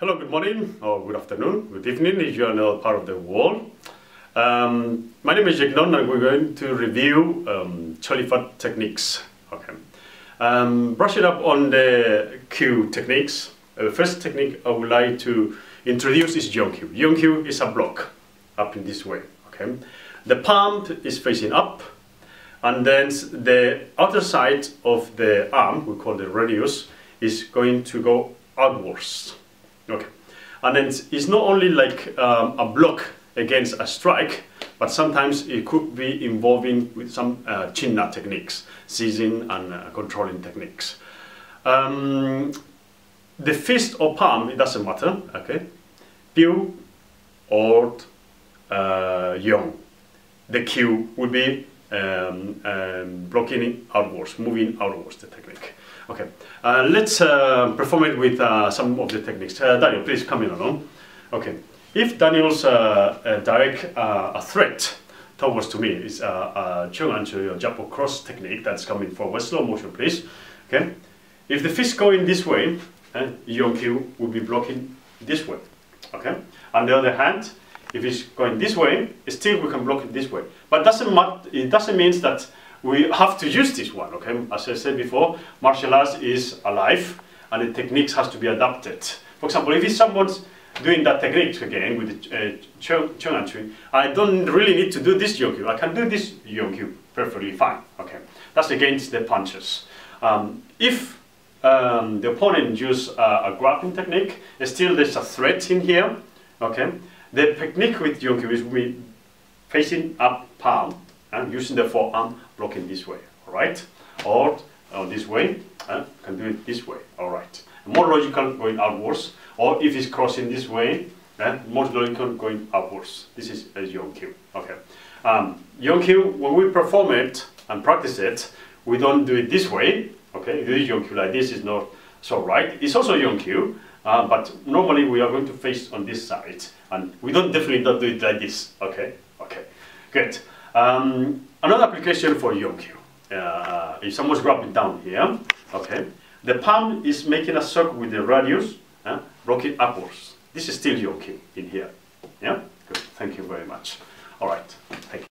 Hello, good morning, or good afternoon, good evening if you are another part of the world. Um, my name is Don and we're going to review um, Choy Lee Fut techniques. Okay. Um, brushing up on the cue techniques, uh, the first technique I would like to introduce is Yonkyou. Yonkyou is a block up in this way. Okay. The palm is facing up and then the outer side of the arm, we call the radius, is going to go outwards. Okay. And then it's not only like um, a block against a strike, but sometimes it could be involving with some uh, chin na techniques, seizing and uh, controlling techniques. Um, the fist or palm, it doesn't matter, okay? Piu or uh, Yong. The cue would be um, um, blocking outwards, moving outwards, the technique. Okay, uh, let's uh, perform it with uh, some of the techniques. Uh, Daniel, please come in along. Okay, if Daniel's uh, uh, direct a threat towards to me is a chung anchu jump cross technique that's coming forward, slow motion please. Okay, if the fist going this way, uh, Yonkyou will be blocking this way. Okay, on the other hand, if it's going this way, still we can block it this way. But doesn't it doesn't mean that we have to use this one, okay? As I said before, martial arts is alive and the techniques has to be adapted. For example, if it's someone's doing that technique again with the uh, Chung I don't really need to do this Yonkyou. I can do this Yonkyou perfectly fine, okay? That's against the punches. Um, if um, the opponent uses uh, a grappling technique, still there's a threat in here, okay? The technique with Yonkyou is we facing up palm, and using the forearm blocking this way, all right? Or uh, this way, uh, can do it this way, all right? More logical going outwards, or if it's crossing this way, uh, more logical going upwards. This is a Yonkyou, okay? Um, Yonkyou, when we perform it and practice it, we don't do it this way, okay? This do like this, is not so right. It's also Yonkyou, uh, but normally we are going to face on this side, and we don't definitely not do it like this, okay? Okay, good. Um, another application for Yonkyou. Uh, if someone's grabbing down here, okay, the palm is making a circle with the radius, uh, rocking upwards. This is still Yonkyou in here. Yeah, good. Thank you very much. All right. Thank you.